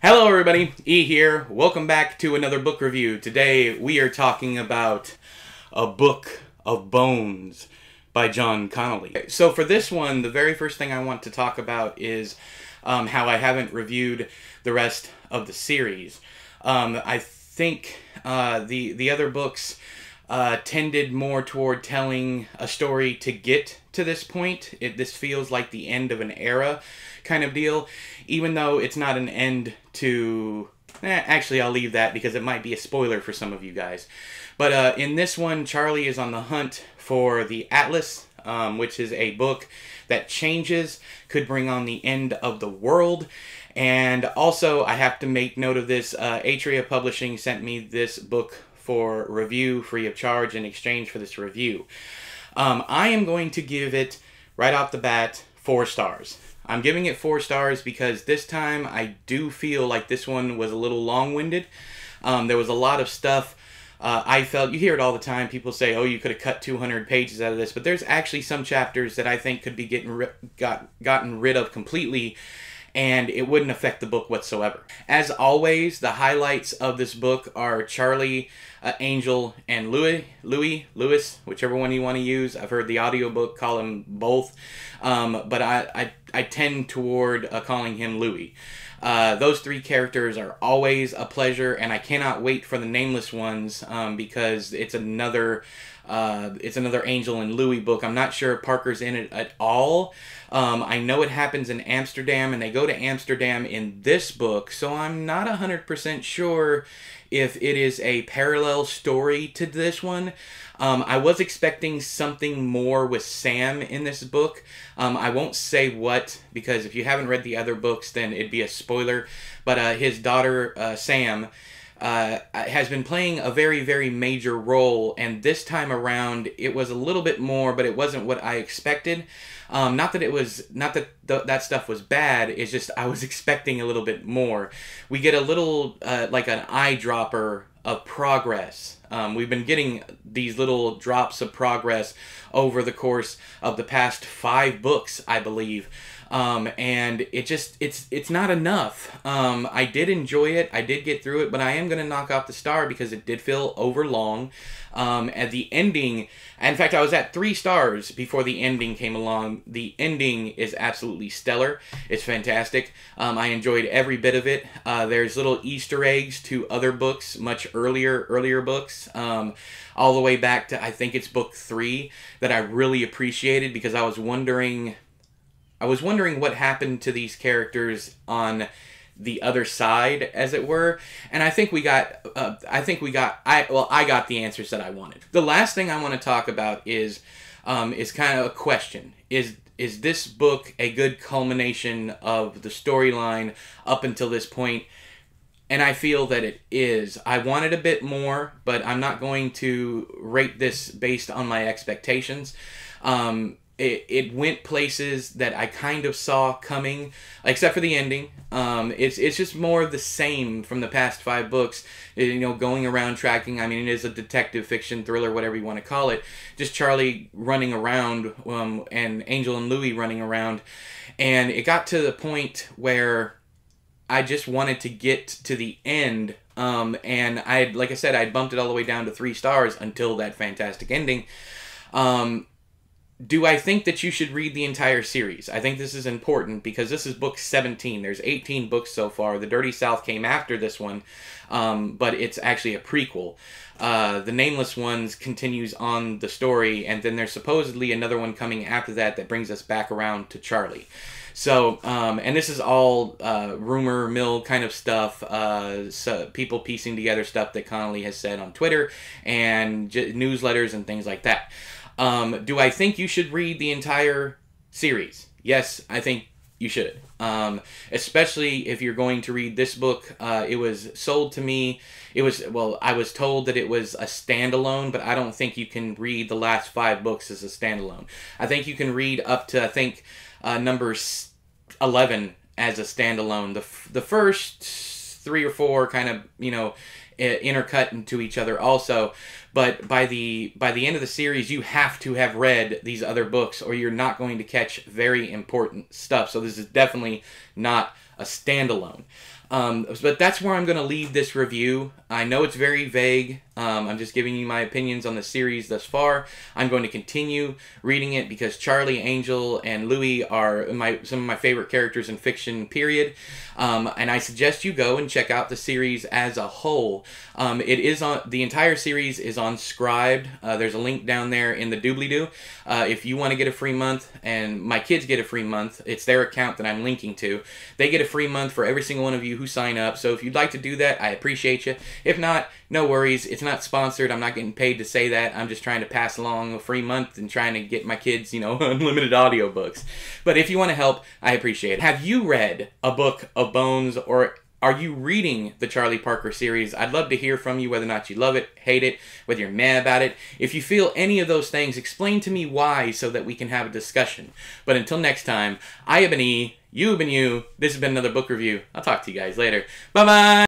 Hello, everybody. E here. Welcome back to another book review. Today we are talking about A Book of Bones by John Connolly. So, for this one, the very first thing I want to talk about is um, how I haven't reviewed the rest of the series. Um, I think uh, the the other books uh, tended more toward telling a story to get to this point. It, this feels like the end of an era kind of deal, even though it's not an end to. Eh, actually, I'll leave that because it might be a spoiler for some of you guys. But uh, in this one, Charlie is on the hunt for the Atlas, um, which is a book that changes, could bring on the end of the world. And also, I have to make note of this. Uh, Atria Publishing sent me this book for review free of charge in exchange for this review. Um, I am going to give it right off the bat four stars. I'm giving it four stars because this time I do feel like this one was a little long winded. Um, there was a lot of stuff. Uh, I felt you hear it all the time. People say, "Oh, you could have cut 200 pages out of this," but there's actually some chapters that I think could be getting got gotten rid of completely, and it wouldn't affect the book whatsoever. As always, the highlights of this book are Charlie, uh, Angel, and Louis, Louis, Lewis, whichever one you want to use. I've heard the audiobook call them both, um, but I, I, I tend toward uh, calling him Louis. Uh, those three characters are always a pleasure, and I cannot wait for the nameless ones um, because it's another uh, it's another Angel and Louis book. I'm not sure Parker's in it at all. Um, I know it happens in Amsterdam, and they go to Amsterdam in this book, so I'm not 100% sure if it is a parallel story to this one. Um, I was expecting something more with Sam in this book. Um, I won't say what because if you haven't read the other books, then it'd be a spoiler. But uh, his daughter, uh, Sam, uh, has been playing a very, very major role, and this time around it was a little bit more, but it wasn't what I expected. Um, not that it was, not that th- that stuff was bad. It's just I was expecting a little bit more. We get a little uh, like an eyedropper of progress. Um, we've been getting these little drops of progress over the course of the past five books, I believe um, and it just it's it's not enough. Um, I did enjoy it. I did get through it, but I am gonna knock off the star because it did feel over long. Um, at the ending, in fact, I was at three stars before the ending came along. The ending is absolutely stellar. It's fantastic. Um, I enjoyed every bit of it. Uh, there's little Easter eggs to other books, much earlier earlier books. Um, all the way back to I think it's book three that I really appreciated because I was wondering I was wondering what happened to these characters on the other side, as it were, and I think we got. Uh, I think we got. I well, I got the answers that I wanted. The last thing I want to talk about is um, is kind of a question. Is is this book a good culmination of the storyline up until this point? And I feel that it is. I wanted a bit more, but I'm not going to rate this based on my expectations. Um, it, it went places that I kind of saw coming, except for the ending. Um, it's it's just more of the same from the past five books. You know, going around tracking. I mean, it is a detective fiction thriller, whatever you want to call it. Just Charlie running around, um, and Angel and Louis running around, and it got to the point where I just wanted to get to the end. Um, and I, like I said, I bumped it all the way down to three stars until that fantastic ending. Um, do I think that you should read the entire series? I think this is important because this is book 17. There's 18 books so far. The Dirty South came after this one, um, but it's actually a prequel. Uh, the Nameless Ones continues on the story, and then there's supposedly another one coming after that that brings us back around to Charlie. So, um, and this is all uh, rumor mill kind of stuff, uh, so people piecing together stuff that Connolly has said on Twitter and j- newsletters and things like that. Um, do I think you should read the entire series? Yes, I think you should. Um, especially if you're going to read this book. Uh, it was sold to me. It was well, I was told that it was a standalone, but I don't think you can read the last five books as a standalone. I think you can read up to I think uh, number eleven as a standalone. The the first three or four kind of you know intercut into each other also but by the by the end of the series you have to have read these other books or you're not going to catch very important stuff so this is definitely not a standalone Um, but that's where I'm going to leave this review. I know it's very vague. Um, I'm just giving you my opinions on the series thus far. I'm going to continue reading it because Charlie, Angel, and Louis are my some of my favorite characters in fiction. Period. Um, and I suggest you go and check out the series as a whole. Um, it is on the entire series is on Scribd. Uh, there's a link down there in the doobly doo. Uh, if you want to get a free month, and my kids get a free month, it's their account that I'm linking to. They get a free month for every single one of you who sign up. So if you'd like to do that, I appreciate you. If not, no worries. It's not sponsored. I'm not getting paid to say that. I'm just trying to pass along a free month and trying to get my kids, you know, unlimited audiobooks. But if you want to help, I appreciate it. Have you read a book of bones or are you reading the Charlie Parker series? I'd love to hear from you whether or not you love it, hate it, whether you're mad about it. If you feel any of those things, explain to me why so that we can have a discussion. But until next time, I have been E, you have been you. This has been another book review. I'll talk to you guys later. Bye bye!